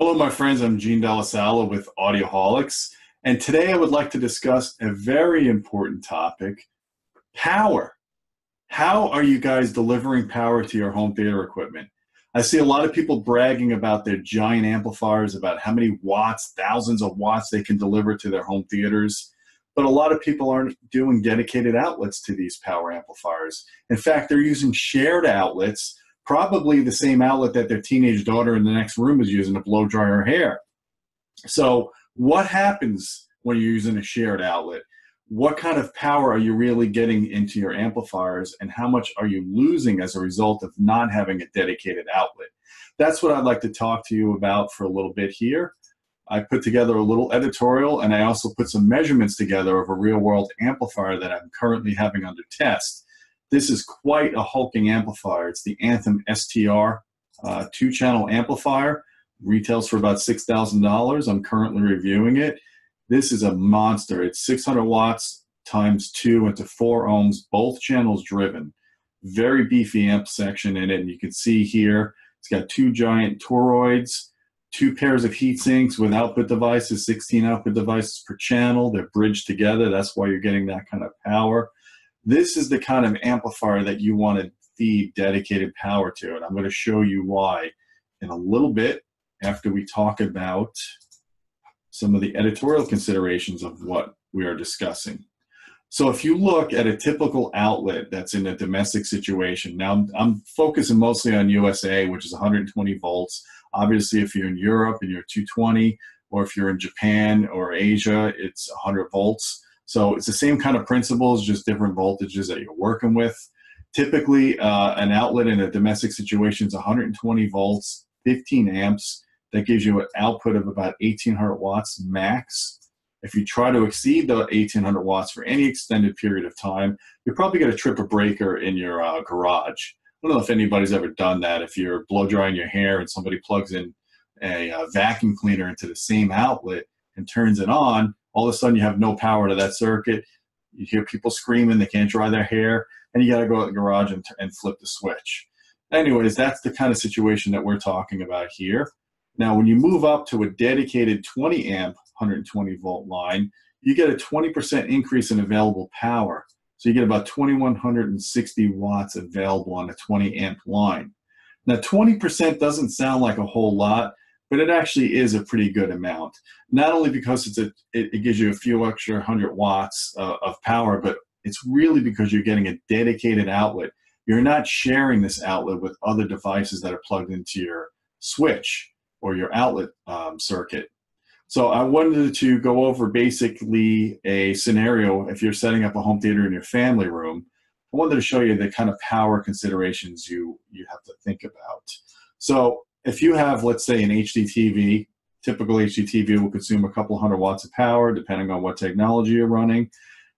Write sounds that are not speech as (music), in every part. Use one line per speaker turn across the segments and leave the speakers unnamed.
Hello, my friends. I'm Gene DellaSala with Audioholics, and today I would like to discuss a very important topic power. How are you guys delivering power to your home theater equipment? I see a lot of people bragging about their giant amplifiers, about how many watts, thousands of watts they can deliver to their home theaters. But a lot of people aren't doing dedicated outlets to these power amplifiers. In fact, they're using shared outlets probably the same outlet that their teenage daughter in the next room is using to blow dry her hair. So, what happens when you're using a shared outlet? What kind of power are you really getting into your amplifiers, and how much are you losing as a result of not having a dedicated outlet? That's what I'd like to talk to you about for a little bit here. I put together a little editorial and I also put some measurements together of a real world amplifier that I'm currently having under test this is quite a hulking amplifier. It's the Anthem STR uh, two channel amplifier. Retails for about $6,000. I'm currently reviewing it. This is a monster. It's 600 watts times two into four ohms, both channels driven. Very beefy amp section in it. And you can see here, it's got two giant toroids, two pairs of heat sinks with output devices, 16 output devices per channel. They're bridged together. That's why you're getting that kind of power. This is the kind of amplifier that you want to feed dedicated power to, and I'm going to show you why in a little bit after we talk about some of the editorial considerations of what we are discussing. So if you look at a typical outlet that's in a domestic situation, now I'm, I'm, focusing mostly on USA, which is 120 volts. Obviously, if you're in Europe and you're 220, or if you're in Japan or Asia, it's 100 volts. So it's the same kind of principles, just different voltages that you're working with. Typically, uh, an outlet in a domestic situation is 120 volts, 15 amps. That gives you an output of about 1800 watts max. If you try to exceed the 1800 watts for any extended period of time, you're probably going to trip a breaker in your uh, garage. I don't know if anybody's ever done that. If you're blow drying your hair and somebody plugs in a, a uh, vacuum cleaner into the same outlet and turns it on, all of a sudden you have no power to that circuit. You hear people screaming, they can't dry their hair, and you got to go out the garage and, and flip the switch. Anyways, that's the kind of situation that we're talking about here. Now, when you move up to a dedicated 20 amp 120 volt line, you get a 20% increase in available power. So you get about 2160 watts available on a 20 amp line. Now, 20% doesn't sound like a whole lot, but it actually is a pretty good amount. Not only because it's a, it, it gives you a few extra hundred watts uh, of power, but it's really because you're getting a dedicated outlet. You're not sharing this outlet with other devices that are plugged into your switch or your outlet um, circuit. So I wanted to go over basically a scenario if you're setting up a home theater in your family room. I wanted to show you the kind of power considerations you you have to think about. So if you have, let's say, an HDTV, typical HDTV will consume a couple hundred watts of power, depending on what technology you're running.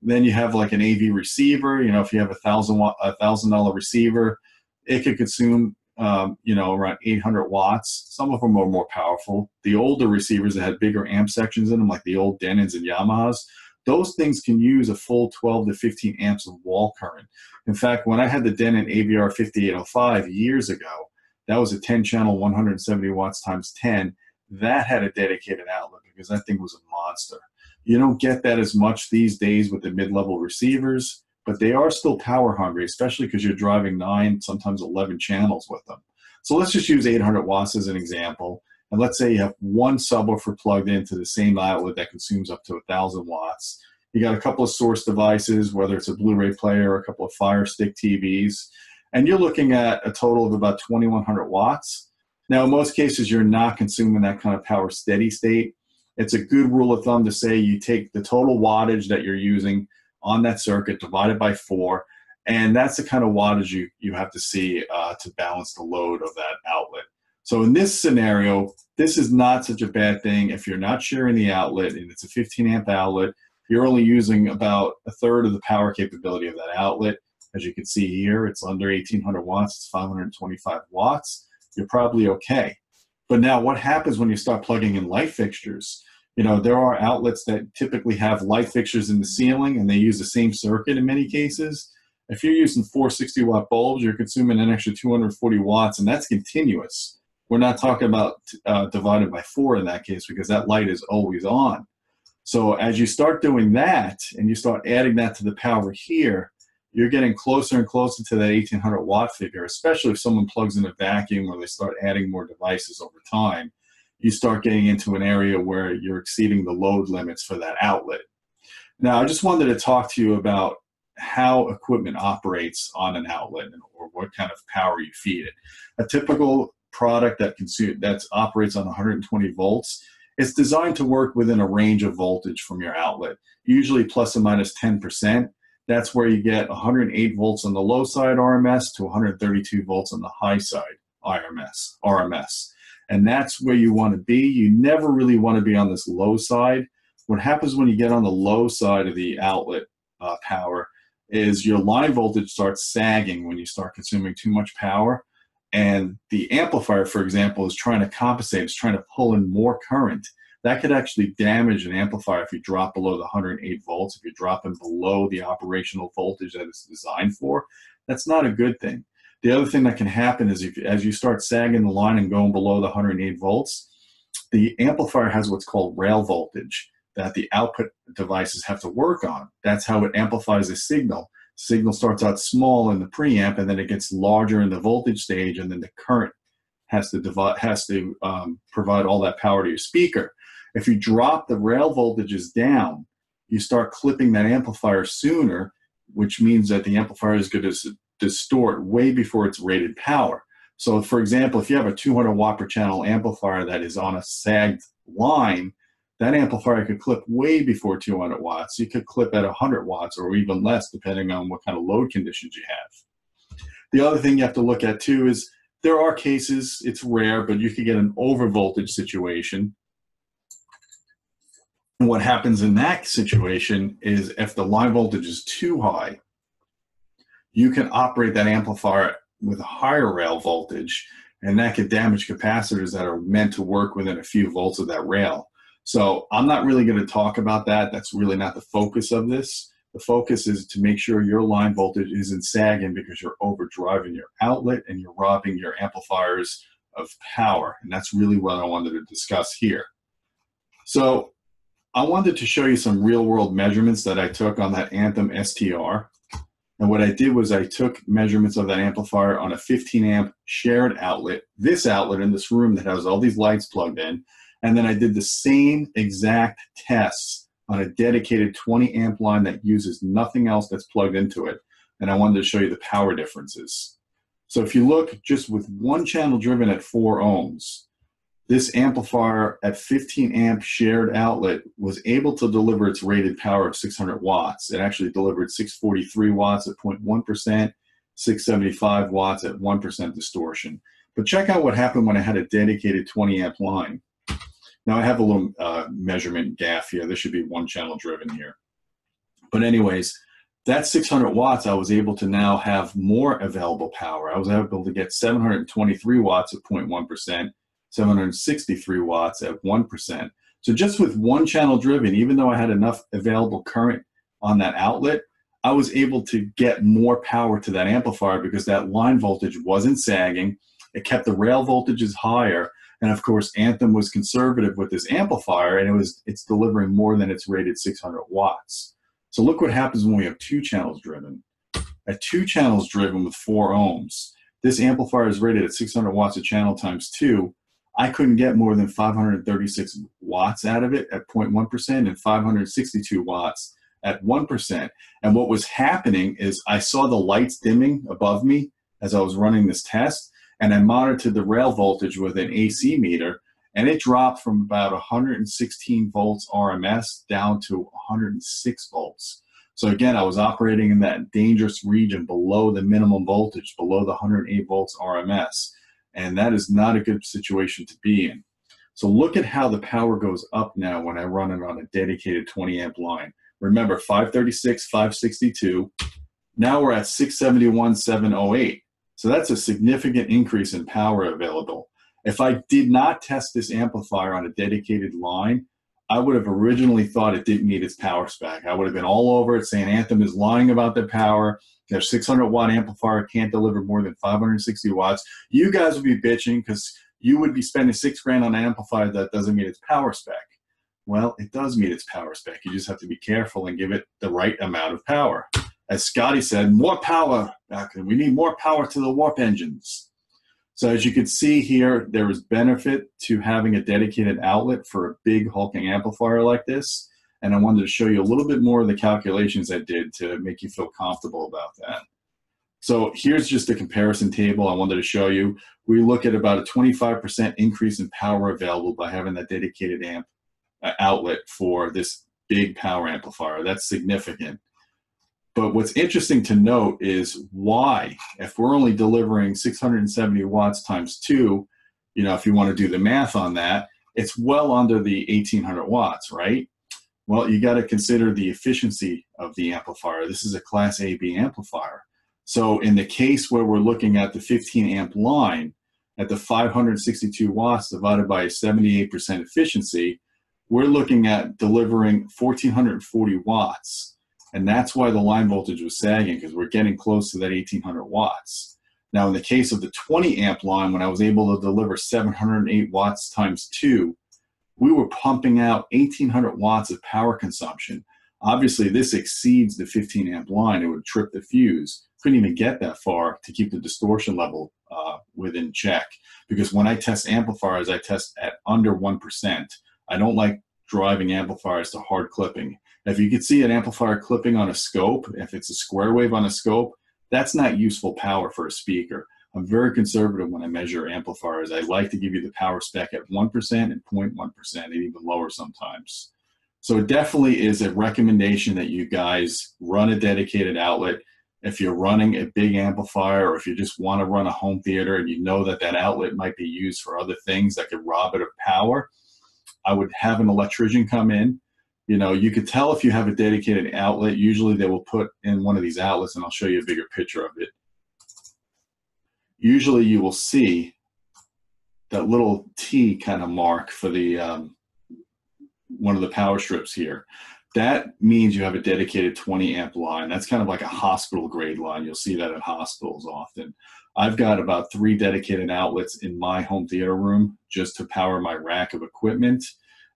Then you have like an AV receiver. You know, if you have a thousand watt, a thousand dollar receiver, it could consume, um, you know, around 800 watts. Some of them are more powerful. The older receivers that had bigger amp sections in them, like the old Denons and Yamahas, those things can use a full 12 to 15 amps of wall current. In fact, when I had the Denon AVR 5805 years ago, that was a 10 channel, 170 watts times 10. That had a dedicated outlet because that thing was a monster. You don't get that as much these days with the mid level receivers, but they are still power hungry, especially because you're driving nine, sometimes 11 channels with them. So let's just use 800 watts as an example. And let's say you have one subwoofer plugged into the same outlet that consumes up to 1,000 watts. You got a couple of source devices, whether it's a Blu ray player or a couple of Fire Stick TVs and you're looking at a total of about 2100 watts. Now, in most cases, you're not consuming that kind of power steady state. It's a good rule of thumb to say you take the total wattage that you're using on that circuit divided by four, and that's the kind of wattage you, you have to see uh, to balance the load of that outlet. So in this scenario, this is not such a bad thing if you're not sharing the outlet and it's a 15 amp outlet, you're only using about a third of the power capability of that outlet as you can see here, it's under 1800 watts, it's 525 watts. You're probably okay. But now what happens when you start plugging in light fixtures? You know, there are outlets that typically have light fixtures in the ceiling and they use the same circuit in many cases. If you're using 460 watt bulbs, you're consuming an extra 240 watts and that's continuous. We're not talking about uh, divided by four in that case because that light is always on. So as you start doing that and you start adding that to the power here, you're getting closer and closer to that 1800 watt figure, especially if someone plugs in a vacuum or they start adding more devices over time. You start getting into an area where you're exceeding the load limits for that outlet. Now, I just wanted to talk to you about how equipment operates on an outlet or what kind of power you feed it. A typical product that consume that operates on 120 volts it's designed to work within a range of voltage from your outlet, usually plus or minus 10%. That's where you get 108 volts on the low side RMS to 132 volts on the high side RMS. RMS. And that's where you want to be. You never really want to be on this low side. What happens when you get on the low side of the outlet uh, power is your line voltage starts sagging when you start consuming too much power. And the amplifier, for example, is trying to compensate, it's trying to pull in more current that could actually damage an amplifier if you drop below the 108 volts, if you're dropping below the operational voltage that it's designed for. That's not a good thing. The other thing that can happen is if, as you start sagging the line and going below the 108 volts, the amplifier has what's called rail voltage that the output devices have to work on. That's how it amplifies a signal. Signal starts out small in the preamp and then it gets larger in the voltage stage and then the current has to has to um, provide all that power to your speaker. If you drop the rail voltages down, you start clipping that amplifier sooner, which means that the amplifier is going to distort way before its rated power. So, for example, if you have a 200 watt per channel amplifier that is on a sagged line, that amplifier could clip way before 200 watts. You could clip at 100 watts or even less, depending on what kind of load conditions you have. The other thing you have to look at too is there are cases, it's rare, but you could get an overvoltage situation what happens in that situation is if the line voltage is too high, you can operate that amplifier with a higher rail voltage, and that could damage capacitors that are meant to work within a few volts of that rail. So I'm not really going to talk about that. That's really not the focus of this. The focus is to make sure your line voltage isn't sagging because you're overdriving your outlet and you're robbing your amplifiers of power. And that's really what I wanted to discuss here. So I wanted to show you some real world measurements that I took on that Anthem STR. And what I did was I took measurements of that amplifier on a 15 amp shared outlet, this outlet in this room that has all these lights plugged in. And then I did the same exact tests on a dedicated 20 amp line that uses nothing else that's plugged into it. And I wanted to show you the power differences. So if you look just with one channel driven at four ohms, this amplifier at 15 amp shared outlet was able to deliver its rated power of 600 watts. It actually delivered 643 watts at 0.1%, 675 watts at 1% distortion. But check out what happened when I had a dedicated 20 amp line. Now I have a little uh, measurement gaffe here. This should be one channel driven here. But anyways, that 600 watts, I was able to now have more available power. I was able to get 723 watts at 0.1%, 763 watts at 1%. So just with one channel driven, even though I had enough available current on that outlet, I was able to get more power to that amplifier because that line voltage wasn't sagging. It kept the rail voltages higher. And of course, Anthem was conservative with this amplifier and it was it's delivering more than its rated 600 watts. So look what happens when we have two channels driven. At two channels driven with four ohms, this amplifier is rated at 600 watts a channel times two, I couldn't get more than 536 watts out of it at 0.1% and 562 watts at 1%. And what was happening is I saw the lights dimming above me as I was running this test, and I monitored the rail voltage with an AC meter, and it dropped from about 116 volts RMS down to 106 volts. So again, I was operating in that dangerous region below the minimum voltage, below the 108 volts RMS. And that is not a good situation to be in. So look at how the power goes up now when I run it on a dedicated 20 amp line. Remember 536, 562. Now we're at 671, 708. So that's a significant increase in power available. If I did not test this amplifier on a dedicated line, I would have originally thought it didn't meet its power spec. I would have been all over it saying Anthem is lying about their power. Their 600 watt amplifier can't deliver more than 560 watts. You guys would be bitching because you would be spending six grand on an amplifier that doesn't meet its power spec. Well, it does meet its power spec. You just have to be careful and give it the right amount of power. As Scotty said, more power. We need more power to the warp engines. So as you can see here, there is benefit to having a dedicated outlet for a big hulking amplifier like this. And I wanted to show you a little bit more of the calculations I did to make you feel comfortable about that. So here's just a comparison table I wanted to show you. We look at about a 25% increase in power available by having that dedicated amp uh, outlet for this big power amplifier. That's significant. But what's interesting to note is why, if we're only delivering 670 watts times two, you know, if you want to do the math on that, it's well under the 1800 watts, right? Well, you got to consider the efficiency of the amplifier. This is a class AB amplifier. So in the case where we're looking at the 15 amp line at the 562 watts divided by 78% efficiency, we're looking at delivering 1440 watts. And that's why the line voltage was sagging because we're getting close to that 1800 watts. Now, in the case of the 20 amp line, when I was able to deliver 708 watts times two, we were pumping out 1800 watts of power consumption. Obviously, this exceeds the 15 amp line. It would trip the fuse. Couldn't even get that far to keep the distortion level uh, within check. Because when I test amplifiers, I test at under 1%. I don't like driving amplifiers to hard clipping. If you could see an amplifier clipping on a scope, if it's a square wave on a scope, that's not useful power for a speaker. I'm very conservative when I measure amplifiers. I like to give you the power spec at 1% and 0.1% and even lower sometimes. So it definitely is a recommendation that you guys run a dedicated outlet. If you're running a big amplifier or if you just want to run a home theater and you know that that outlet might be used for other things that could rob it of power, I would have an electrician come in you know, you could tell if you have a dedicated outlet. Usually they will put in one of these outlets, and I'll show you a bigger picture of it. Usually you will see that little T kind of mark for the um, one of the power strips here. That means you have a dedicated 20 amp line. That's kind of like a hospital grade line. You'll see that at hospitals often. I've got about three dedicated outlets in my home theater room just to power my rack of equipment.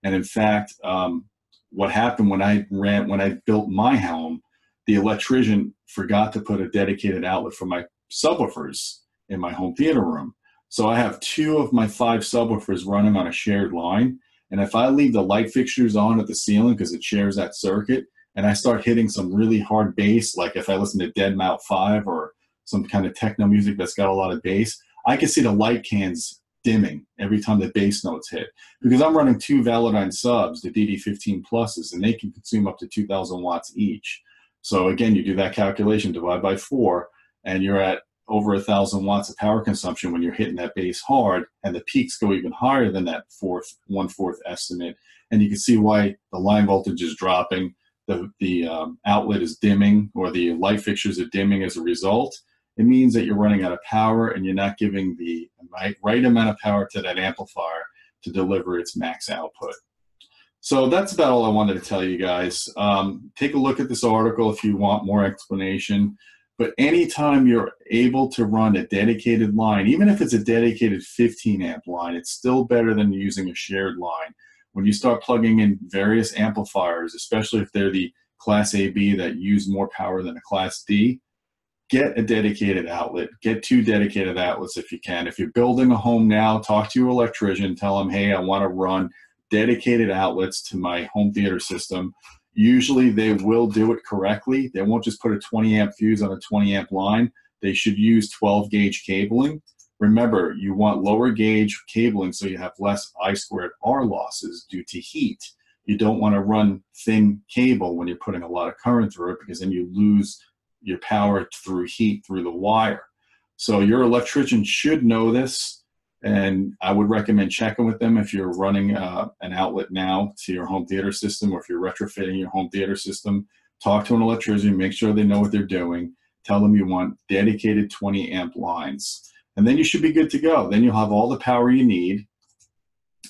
And in fact, um, what happened when I ran when I built my home, the electrician forgot to put a dedicated outlet for my subwoofers in my home theater room. So I have two of my five subwoofers running on a shared line. And if I leave the light fixtures on at the ceiling because it shares that circuit, and I start hitting some really hard bass, like if I listen to deadmau5 or some kind of techno music that's got a lot of bass, I can see the light cans dimming every time the bass notes hit. Because I'm running two Velodyne subs, the DD15 pluses, and they can consume up to 2,000 watts each. So again, you do that calculation, divide by four, and you're at over a thousand watts of power consumption when you're hitting that bass hard, and the peaks go even higher than that fourth, one fourth estimate. And you can see why the line voltage is dropping, the the um, outlet is dimming, or the light fixtures are dimming as a result it means that you're running out of power and you're not giving the right, amount of power to that amplifier to deliver its max output. So that's about all I wanted to tell you guys. Um, take a look at this article if you want more explanation. But anytime you're able to run a dedicated line, even if it's a dedicated 15 amp line, it's still better than using a shared line. When you start plugging in various amplifiers, especially if they're the class AB that use more power than a class D, get a dedicated outlet. Get two dedicated outlets if you can. If you're building a home now, talk to your electrician. Tell them, hey, I want to run dedicated outlets to my home theater system. Usually they will do it correctly. They won't just put a 20 amp fuse on a 20 amp line. They should use 12 gauge cabling. Remember, you want lower gauge cabling so you have less I squared R losses due to heat. You don't want to run thin cable when you're putting a lot of current through it because then you lose your power through heat through the wire. So your electrician should know this, and I would recommend checking with them if you're running uh, an outlet now to your home theater system, or if you're retrofitting your home theater system. Talk to an electrician, make sure they know what they're doing. Tell them you want dedicated 20 amp lines, and then you should be good to go. Then you'll have all the power you need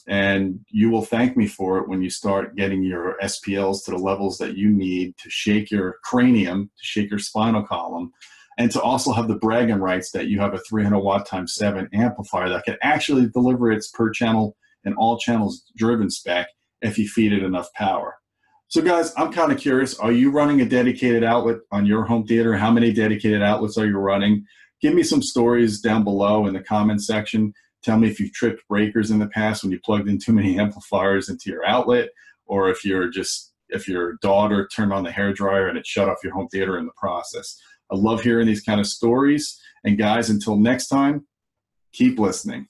and you will thank me for it when you start getting your SPLs to the levels that you need to shake your cranium, to shake your spinal column, and to also have the bragging rights that you have a 300 watt times 7 amplifier that can actually deliver its per channel and all channels driven spec if you feed it enough power. So, guys, I'm kind of curious are you running a dedicated outlet on your home theater? How many dedicated outlets are you running? Give me some stories down below in the comment section. Tell me if you've tripped breakers in the past when you plugged in too many (laughs) amplifiers into your outlet, or if you're just if your daughter turned on the hair dryer and it shut off your home theater in the process. I love hearing these kind of stories. And guys, until next time, keep listening.